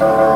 Amen.